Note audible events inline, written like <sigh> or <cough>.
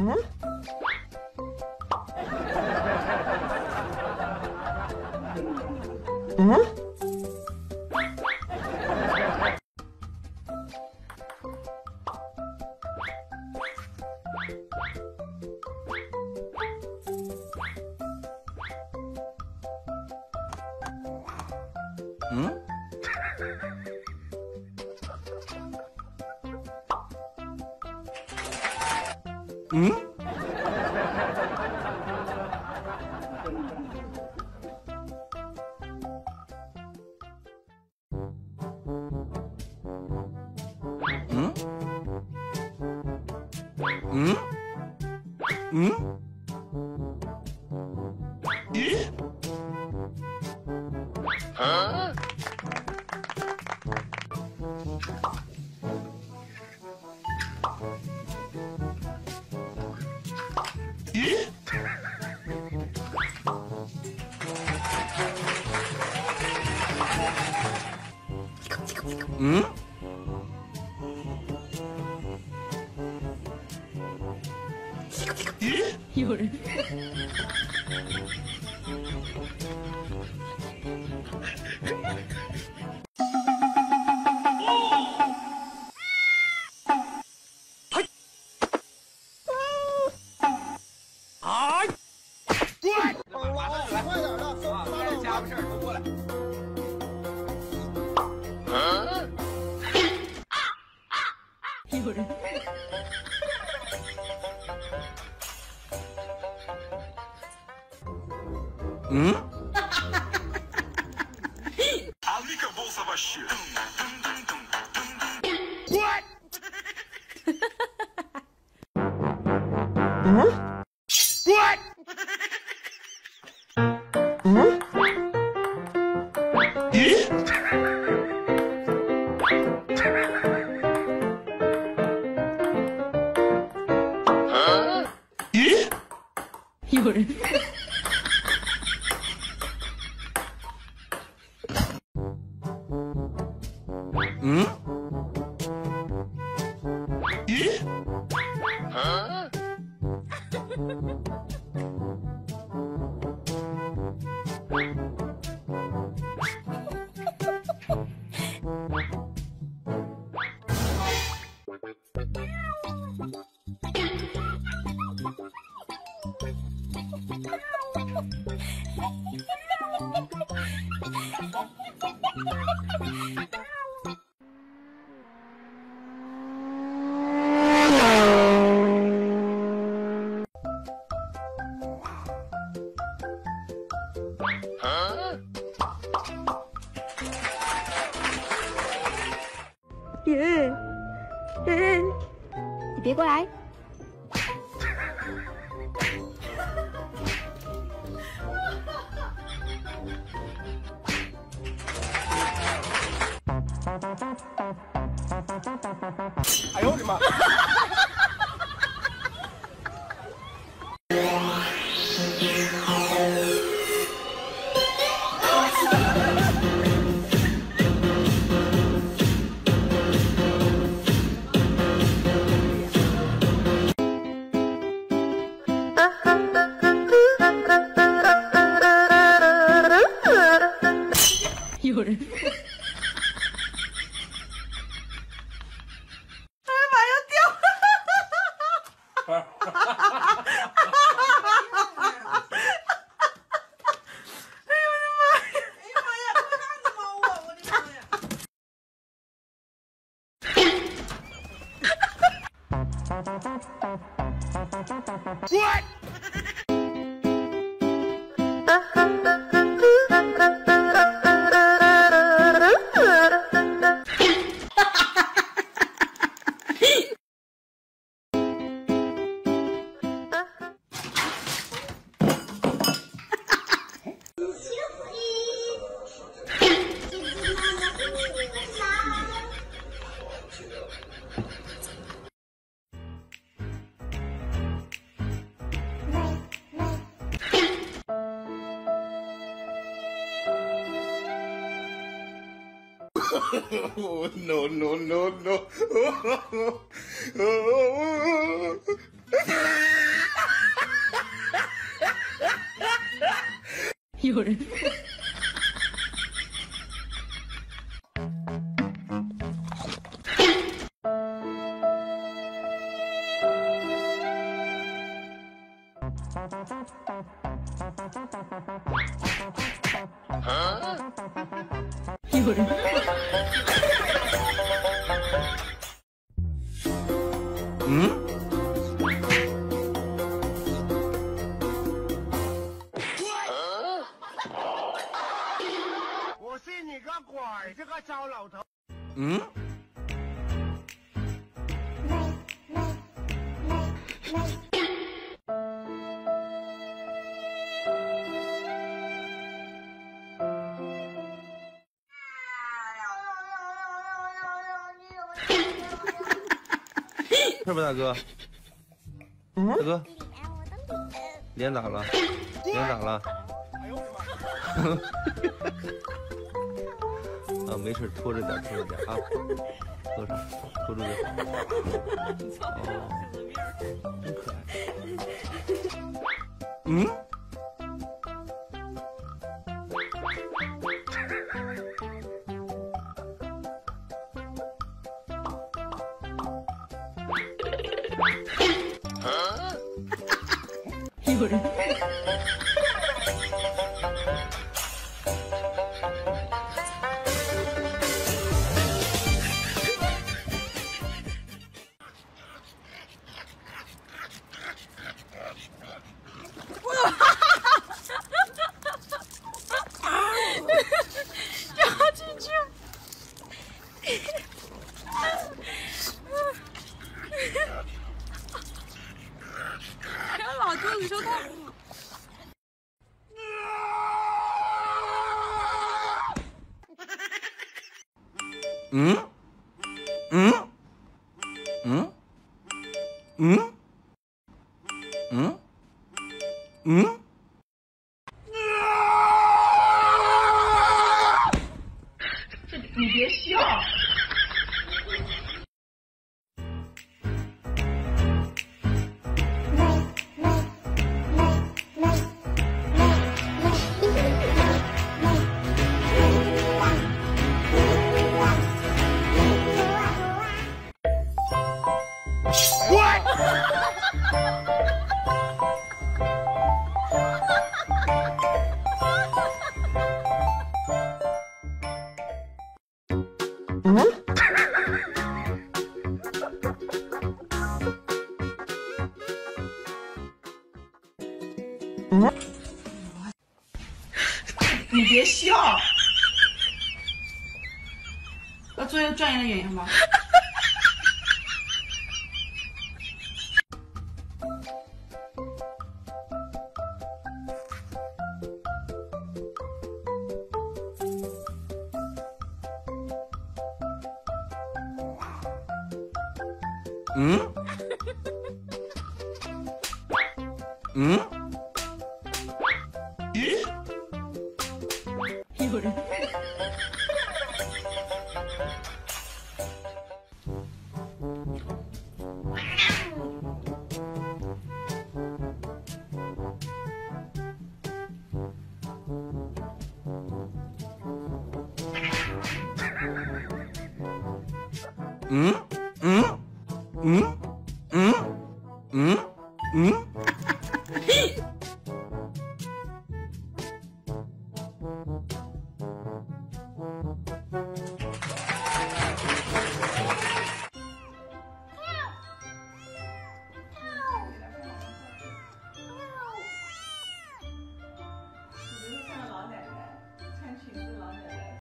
嗯？嗯？嗯？嗯。嗯？嗯？嗯？啊？嗯？有人。<laughs> 嗯？嗯？咦？啊？<laughs> 别过来。哎呦我的妈。哎呀妈呀！What？<laughs> no, no, no, no. Oh, oh, oh. You're. 有人，嗯？我信你个鬼！这个糟老头。嗯？是不大哥？大哥，脸咋了？脸咋了？<laughs> 啊，没事，拖着点，拖着点啊，拖着，拖住就好。哦，真可爱。嗯？有人，老舅，你说他嗯？嗯？嗯？嗯？嗯？嗯？你别笑。嗯 <laughs> 你别笑，<laughs> 要做一个专业的演员吗？嗯？嗯？有人，嗯？